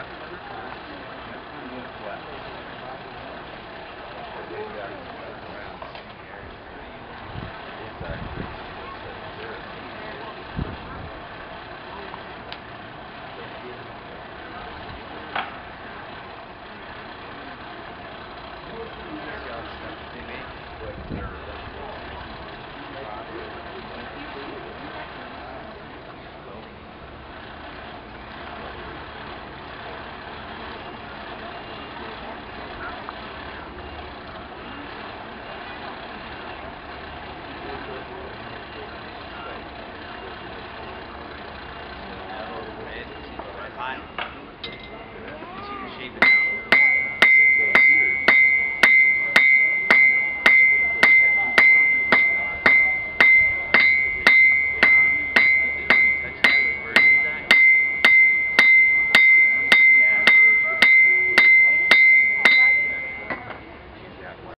Yeah.